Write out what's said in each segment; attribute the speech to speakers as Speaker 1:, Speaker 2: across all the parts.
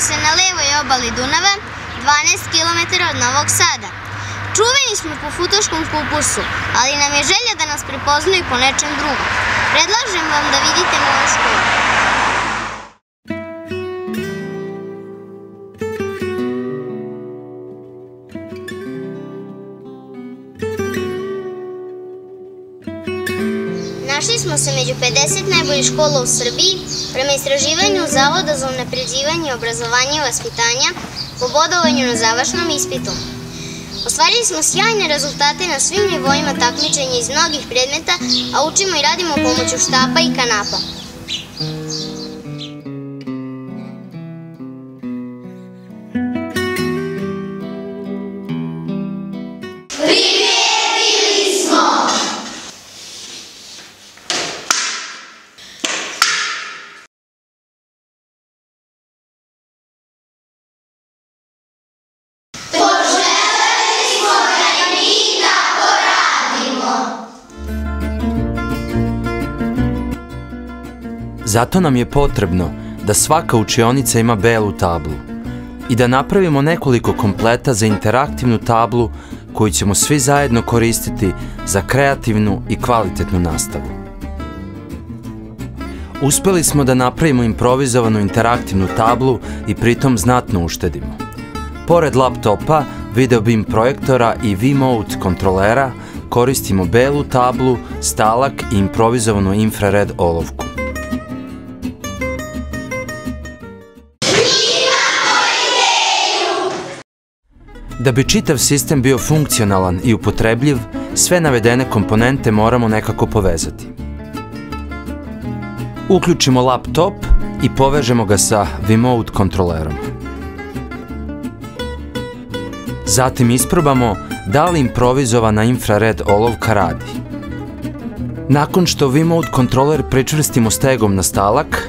Speaker 1: se na levoj obali Dunava, 12 km od Novog Sada. Čuveni smo po futoškom kupusu, ali nam je želja da nas prepoznaju po nečem drugom. Predlažem vam da vidite moju školu. Našli smo se među 50 najboljih škola u Srbiji prema istraživanju Zavoda za unapređivanje obrazovanja i vaspitanja po bodovanju na završnom ispitu. Ostvarili smo sjajne rezultate na svim nivoima takmičenja iz mnogih predmeta, a učimo i radimo pomoću štapa i kanapa.
Speaker 2: Zato nam je potrebno da svaka učionica ima belu tablu i da napravimo nekoliko kompleta za interaktivnu tablu koju ćemo svi zajedno koristiti za kreativnu i kvalitetnu nastavu. Uspeli smo da napravimo improvizovanu interaktivnu tablu i pritom znatno uštedimo. Pored laptopa, video beam projektora i V-Mode kontrolera koristimo belu tablu, stalak i improvizovanu infrared olovku. Da bi čitav sistem bio funkcionalan i upotrebljiv, sve navedene komponente moramo nekako povezati. Uključimo laptop i povežemo ga sa V-Mode kontrolerom. Zatim isprobamo da li improvizovana infrared olovka radi. Nakon što V-Mode kontroler pričvrstimo stegom na stalak,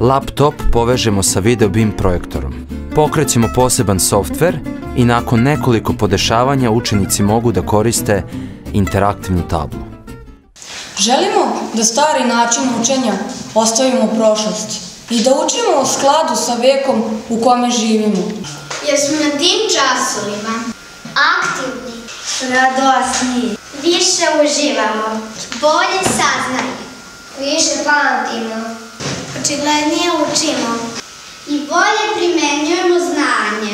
Speaker 2: laptop povežemo sa video beam projektorom. Pokrećemo poseban softver i nakon nekoliko podešavanja učenici mogu da koriste interaktivnu tablu.
Speaker 3: Želimo da stari način učenja ostavimo u prošlosti i da učimo u skladu sa vekom u kome živimo.
Speaker 1: Jer smo na tim časovima aktivni,
Speaker 4: radosniji,
Speaker 1: više uživamo, bolje saznajemo,
Speaker 4: više pamtimo,
Speaker 1: očiglednije učimo i bolje primenjujemo znanje.